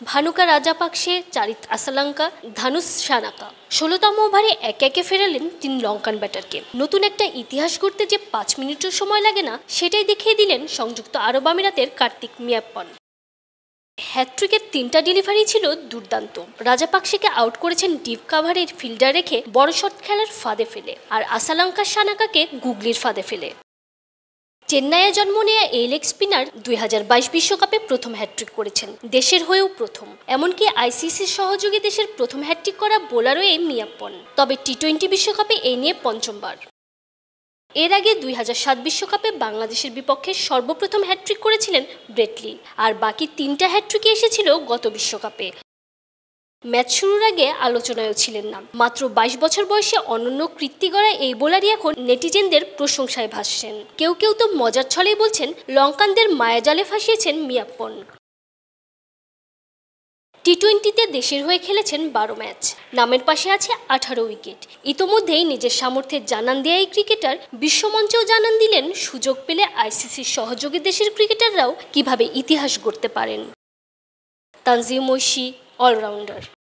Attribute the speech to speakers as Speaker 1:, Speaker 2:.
Speaker 1: ভানুকা রাজাপাকসে, চারিত আসালাঙ্কা ধানুষ সানাকা। ষোলোতম ওভারে একে একে ফেরালেন তিন লঙ্কান ব্যাটারকে। নতুন একটা ইতিহাস গড়তে যে পাঁচ মিনিটও সময় লাগে না, সেটাই দেখিয়ে দিলেন সংযুক্ত আরব আমিরাতের কার্তিক মিয়াপ্পন। হ্যাট্রিকের তিনটা ডেলিভারি ছিল দুর্দান্ত। রাজাপাকসেকে আউট করেছেন ডিপ কাভারের ফিল্ডার রেখে বড় শট খেলার ফাঁদে ফেলে, আর আসালাঙ্কা সানাকাকে গুগলির ফাঁদে ফেলে। চেন্নাইয়ে জন্ম নেয়া এই লেগ স্পিনার দুই বিশ্বকাপে প্রথম হ্যাট্রিক করেছেন। দেশের হয়েও প্রথম। এমনকি আইসিসির সহযোগী দেশের প্রথম হ্যাট্রিক করা বোলারও এই মিয়াপ্পন। তবে টি টোয়েন্টি বিশ্বকাপে এই নিয়ে পঞ্চমবার। এর আগে দুই বিশ্বকাপে বাংলাদেশের বিপক্ষে সর্বপ্রথম হ্যাট্রিক করেছিলেন ব্রেটলি। আর বাকি তিনটা হ্যাট্রিকে এসেছিল গত বিশ্বকাপে। ম্যাচ শুরুর আগে আলোচনায়ও ছিলেন না। মাত্র বাইশ বছর বয়সে অনন্য কৃত্তি গড়া এই বোলারই এখন নেটিজেনদের প্রশংসায় ভাসছেন। কেউ কেউ তো মজার ছলেই বলছেন, লঙ্কানদের মায়াজালে ফাঁসিয়েছেন মিয়াপ্পন। টি টোয়েন্টিতে দেশের হয়ে খেলেছেন বারো ম্যাচ। নামের পাশে আছে আঠারো উইকেট। ইতোমধ্যেই নিজের সামর্থ্যের জানান দেয়া এই ক্রিকেটার বিশ্বমঞ্চেও জানান দিলেন, সুযোগ পেলে আইসিসির সহযোগী দেশের ক্রিকেটাররাও কীভাবে ইতিহাস গড়তে পারেন। তানজিম ঐশী all-rounder.